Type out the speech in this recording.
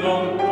long